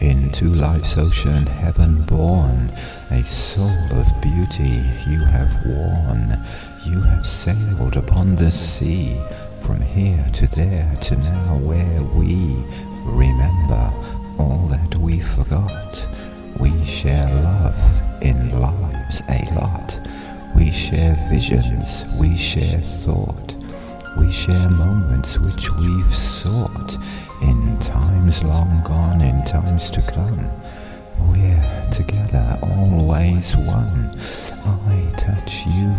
into life's ocean heaven born, a soul of beauty you have worn. You have sailed upon the sea, from here to there to now where we remember all that we forgot. We share love in lives a lot. We share visions, we share thought. We share moments times long gone, in times to come. We're together, always one. I touch you